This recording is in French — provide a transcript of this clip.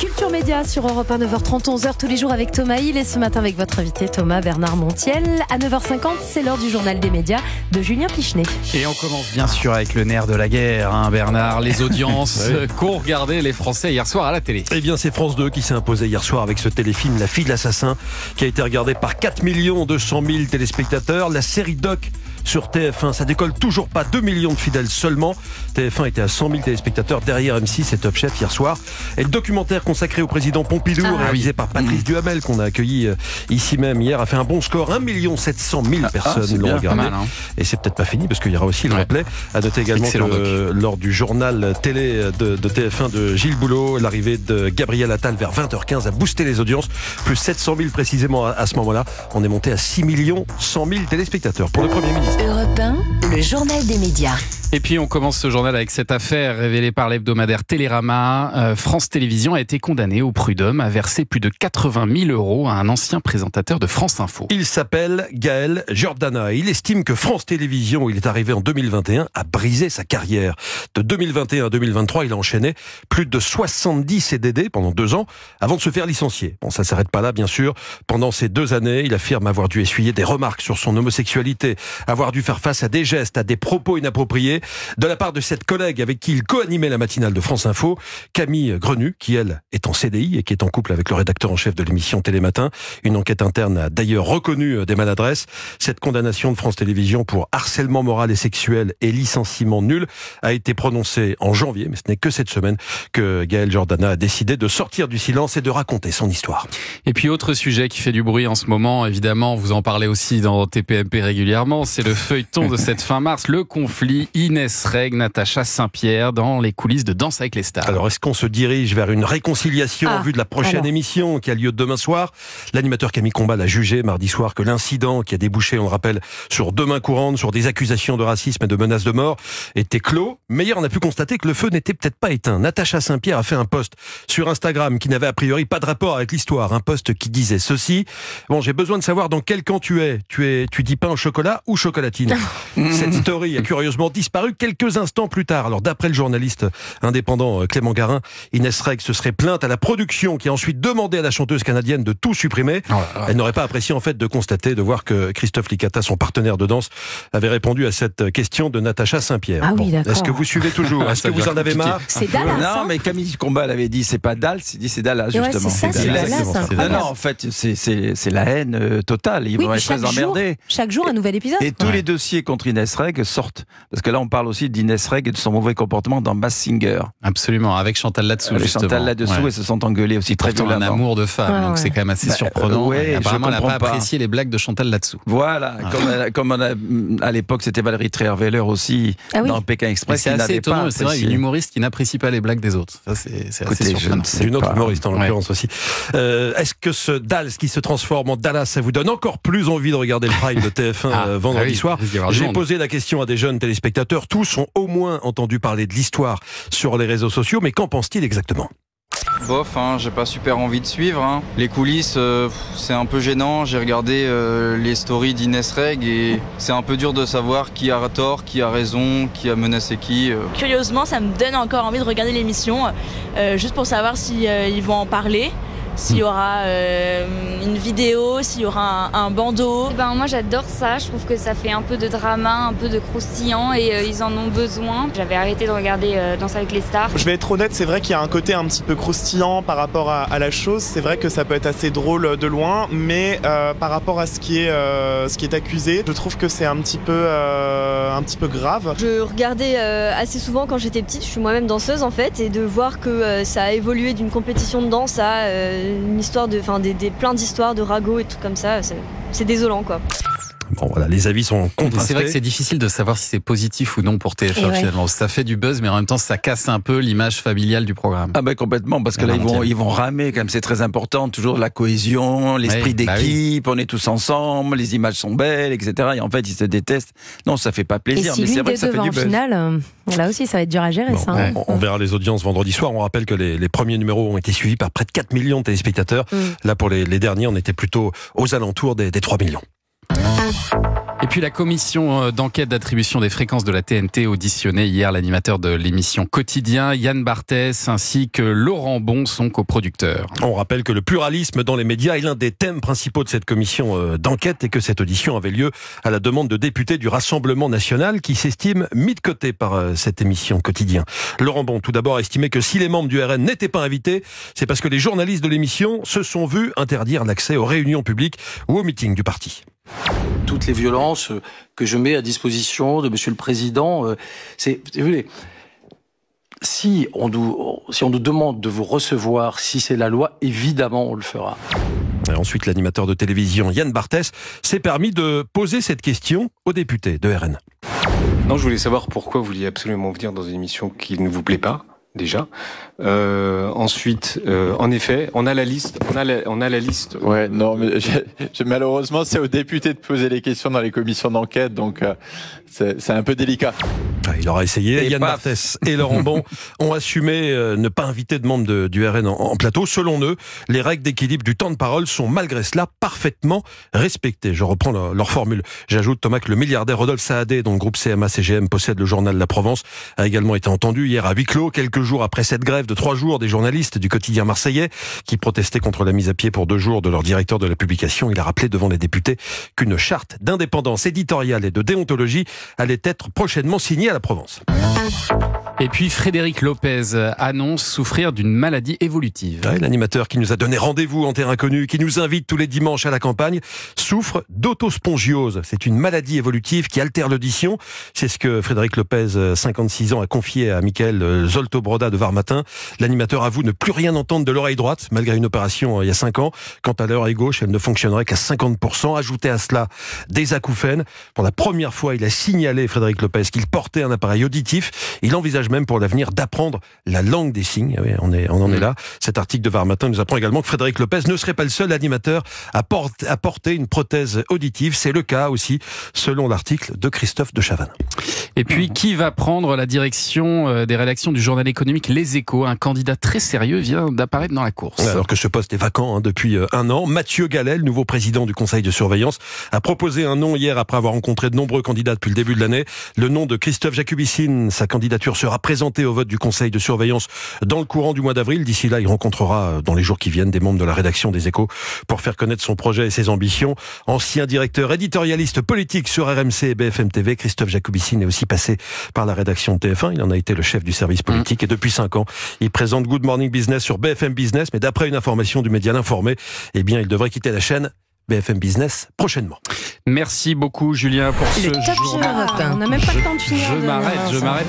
Culture Média sur Europe 1, 9h30, 11h tous les jours avec Thomas Hill et ce matin avec votre invité Thomas Bernard Montiel. À 9h50, c'est l'heure du journal des médias de Julien Pichenet. Et on commence bien sûr avec le nerf de la guerre, hein, Bernard, les audiences qu'ont regardé les Français hier soir à la télé. Eh bien, c'est France 2 qui s'est imposé hier soir avec ce téléfilm La fille de l'assassin qui a été regardé par 4 200 000 téléspectateurs. La série doc sur TF1. Ça décolle toujours pas 2 millions de fidèles seulement. TF1 était à 100 000 téléspectateurs derrière M6 et Top Chef hier soir. Et le documentaire consacré au président Pompidou, Ah. réalisé par Patrice Duhamel, qu'on a accueilli euh, ici même hier, a fait un bon score. 1 700 000 personnes l'ont regardé. mal, hein. Et c'est peut-être pas fini parce qu'il y aura aussi le Ouais. replay. À noter également Excellent que euh, lors du journal télé de, de TF1 de Gilles Boulot, l'arrivée de Gabriel Attal vers 20h15 a boosté les audiences. Plus 700 000 précisément à, à ce moment-là. On est monté à 6 100 000 téléspectateurs pour le Premier ministre. Europe 1, le journal des médias. Et puis on commence ce journal avec cette affaire révélée par l'hebdomadaire Télérama. Euh, France Télévisions a été condamné au prud'homme à verser plus de 80 000 euros à un ancien présentateur de France Info. Il s'appelle Gaël Jordana. Il estime que France Télévisions, il est arrivé en 2021, a brisé sa carrière. De 2021 à 2023, il a enchaîné plus de 70 CDD pendant deux ans avant de se faire licencier. Bon, ça s'arrête pas là, bien sûr. Pendant ces deux années, il affirme avoir dû essuyer des remarques sur son homosexualité, avoir dû faire face à des gestes, à des propos inappropriés de la part de cette collègue avec qui il co-animait la matinale de France Info, Camille Grenu, qui elle est en CDI et qui est en couple avec le rédacteur en chef de l'émission Télématin. Une enquête interne a d'ailleurs reconnu euh, des maladresses. Cette condamnation de France Télévisions pour harcèlement moral et sexuel et licenciement nul a été prononcée en janvier, mais ce n'est que cette semaine que Gaël Jordana a décidé de sortir du silence et de raconter son histoire. Et puis autre sujet qui fait du bruit en ce moment, évidemment, vous en parlez aussi dans TPMP régulièrement, c'est le feuilleton de cette fin mars, le conflit Inès Reg, Natacha Saint-Pierre dans les coulisses de Danse avec les stars. Alors, est-ce qu'on se dirige vers une réconciliation Ah, en vue de la prochaine alors. émission qui a lieu demain soir? L'animateur Camille Combal a jugé mardi soir que l'incident qui a débouché, on le rappelle, sur deux mains courantes, sur des accusations de racisme et de menaces de mort, était clos. Mais hier, on a pu constater que le feu n'était peut-être pas éteint. Natacha Saint-Pierre a fait un post sur Instagram qui n'avait a priori pas de rapport avec l'histoire. Un post qui disait ceci. Bon, j'ai besoin de savoir dans quel camp tu es. Tu es, tu dis pain au chocolat ou chocolatine Cette story a curieusement disparu quelques instants plus tard. Alors, d'après le journaliste indépendant euh, Clément Garin, Inès Reg se serait plainte à la production qui a ensuite demandé à la chanteuse canadienne de tout supprimer. Oh là là. Elle n'aurait pas apprécié en fait de constater, de voir que Christophe Licata, son partenaire de danse, avait répondu à cette question de Natacha Saint-Pierre. Ah oui, d'accord. Est-ce que vous suivez toujours? Ah, Est-ce que vous en avez marre? C'est Dallas. Non, hein mais Camille Combal avait dit c'est pas Dals, il dit c'est Dallas Ouais, justement. c'est ça, c'est Dallas, Dallas, c'est Non, en fait, c'est- c'est c'est la haine euh, totale. Ils Oui, vont être très emmerdés. chaque jour un nouvel épisode. Et tous Ouais. les dossiers contre Inès Reg sortent. Parce que là, on parle aussi d'Inès Reg et de son mauvais comportement dans Mass Singer. Absolument, avec Chantal là-dessous Avec. Chantal là-dessous Ouais. et se sont engueulés aussi très Pourtant un violemment. amour de femme, Ouais, donc ouais. c'est quand même assez Bah, surprenant. euh, ouais, Et apparemment, elle n'a pas, apprécié les blagues de Chantal là-dessous. Voilà, Ah. comme, comme on a, à l'époque, c'était Valérie Trierweiler aussi Ah oui. dans Pékin Express. c'est assez étonnant, c'est vrai, une humoriste qui n'apprécie pas les blagues des autres. Ça, c'est assez surprenant. ne sais D'une autre humoriste en l'occurrence aussi. Euh, Est-ce que ce Dallas qui se transforme en Dallas, ça vous donne encore plus envie de regarder le Prime de TF1 Ah, euh, vendredi soir J'ai posé la question à des jeunes téléspectateurs. Tous ont au moins entendu parler de l'histoire sur les réseaux sociaux, mais qu'en pense-t-il exactement? Bof, hein, j'ai pas super envie de suivre. hein. Les coulisses, euh, c'est un peu gênant. J'ai regardé euh, les stories d'Inès Reg et c'est un peu dur de savoir qui a tort, qui a raison, qui a menacé qui. euh. Curieusement, ça me donne encore envie de regarder l'émission, euh, juste pour savoir si euh, ils vont en parler, s'il y aura euh, une vidéo, s'il y aura un, un bandeau. Ben, moi j'adore ça, je trouve que ça fait un peu de drama, un peu de croustillant et euh, ils en ont besoin. J'avais arrêté de regarder euh, Danse avec les stars. Je vais être honnête, c'est vrai qu'il y a un côté un petit peu croustillant par rapport à, à la chose. C'est vrai que ça peut être assez drôle de loin, mais euh, par rapport à ce qui est euh, ce qui est accusé, je trouve que c'est un petit peu euh, un petit peu grave. Je regardais euh, assez souvent quand j'étais petite, je suis moi-même danseuse en fait, et de voir que euh, ça a évolué d'une compétition de danse à euh, une histoire de, enfin des, plein d'histoires de ragots et tout comme ça, c'est désolant quoi. Bon, voilà, les avis sont contrastés. C'est vrai que c'est difficile de savoir si c'est positif ou non pour TF1 Et ouais. finalement. Ça fait du buzz, mais en même temps, ça casse un peu l'image familiale du programme. Ah ben complètement, parce que Ah, là, ils vont, ils vont ramer, quand même, c'est très important, toujours la cohésion, l'esprit Oui, bah oui. d'équipe, on est tous ensemble, les images sont belles, etc. Et en fait, ils se détestent. Non, ça fait pas Et plaisir, si mais c'est l'une vrai des que ça deux fait va du en buzz. finale, euh, là aussi, ça va être dur à gérer Bon, ça. hein. on, on verra les audiences vendredi soir. On rappelle que les, les premiers numéros ont été suivis par près de 4 millions de téléspectateurs. Mm. Là, pour les, les derniers, on était plutôt aux alentours des, des 3 millions. Et puis la commission euh, d'enquête d'attribution des fréquences de la TNT auditionnait hier l'animateur de l'émission Quotidien, Yann Barthès, ainsi que Laurent Bon, son coproducteur. On rappelle que le pluralisme dans les médias est l'un des thèmes principaux de cette commission euh, d'enquête et que cette audition avait lieu à la demande de députés du Rassemblement national qui s'estiment mis de côté par euh, cette émission Quotidien. Laurent Bon, tout d'abord, a estimé que si les membres du RN n'étaient pas invités, c'est parce que les journalistes de l'émission se sont vus interdire l'accès aux réunions publiques ou aux meetings du parti toutes les violences que je mets à disposition de Monsieur le Président. euh, C'est, vous si on, nous, si on nous demande de vous recevoir, si c'est la loi, évidemment on le fera. Et ensuite, l'animateur de télévision Yann Barthès s'est permis de poser cette question aux députés de RN. Non, je voulais savoir pourquoi vous vouliez absolument venir dans une émission qui ne vous plaît pas déjà. Euh, ensuite, euh, en effet, on a la liste. On a la, on a la liste. Ouais, non, mais malheureusement, c'est aux députés de poser les questions dans les commissions d'enquête, donc euh, c'est un peu délicat. Ah, Il aura essayé. Et Yann paf. Barthès et Laurent Bon ont assumé euh, ne pas inviter de membres de- du RN en, en plateau. Selon eux, les règles d'équilibre du temps de parole sont malgré cela parfaitement respectées. Je reprends leur, leur formule. J'ajoute, Thomas, que le milliardaire Rodolphe Saadé, dont le groupe CMA-CGM possède le journal La Provence, a également été entendu hier à huis clos, quelques jours après cette grève de trois jours des journalistes du quotidien marseillais qui protestaient contre la mise à pied pour deux jours de leur directeur de la publication. Il a rappelé devant les députés qu'une charte d'indépendance éditoriale et de déontologie allait être prochainement signée à la Provence. Et puis Frédéric Lopez annonce souffrir d'une maladie évolutive. Ouais, L'animateur qui nous a donné rendez-vous en terre inconnue, qui nous invite tous les dimanches à la campagne, souffre d'autospongiose. C'est une maladie évolutive qui altère l'audition. C'est ce que Frédéric Lopez, euh, 56 ans, a confié à Michael euh, Zolto-Broda de Varmatin. L'animateur avoue ne plus rien entendre de l'oreille droite, malgré une opération euh, il y a 5 ans. Quant à l'oreille gauche, elle ne fonctionnerait qu'à 50%. Ajoutez à cela des acouphènes. Pour la première fois, il a signalé, Frédéric Lopez, qu'il portait un appareil auditif. Il envisage même pour l'avenir d'apprendre la langue des signes. Ah oui, on, est, on en est là. Cet article de Varmatin nous apprend également que Frédéric Lopez ne serait pas le seul animateur à, à porter une prothèse auditive. C'est le cas aussi, selon l'article de Christophe de Chavannes. Et puis, qui va prendre la direction euh, des rédactions du journal économique Les Échos Un candidat très sérieux vient d'apparaître dans la course. Alors que ce poste est vacant hein, depuis euh, un an, Mathieu Gallet, le nouveau président du conseil de surveillance, a proposé un nom hier après avoir rencontré de nombreux candidats depuis le début de l'année. Le nom de Christophe Jacubicine, sa candidature sera présentée au vote du conseil de surveillance dans le courant du mois d'avril. D'ici là, il rencontrera euh, dans les jours qui viennent des membres de la rédaction des Échos pour faire connaître son projet et ses ambitions. Ancien directeur éditorialiste politique sur RMC et BFM TV, Christophe Jacubicine est aussi passé par la rédaction de TF1. Il en a été le chef du service politique et depuis cinq ans, il présente Good Morning Business sur BFM Business. Mais d'après une information du média L'Informé, eh bien, il devrait quitter la chaîne BFM Business prochainement. Merci beaucoup Julien pour ce Le journal. Un. On n'a même pas le temps de finir. Je de- m'arrête, je m'arrête.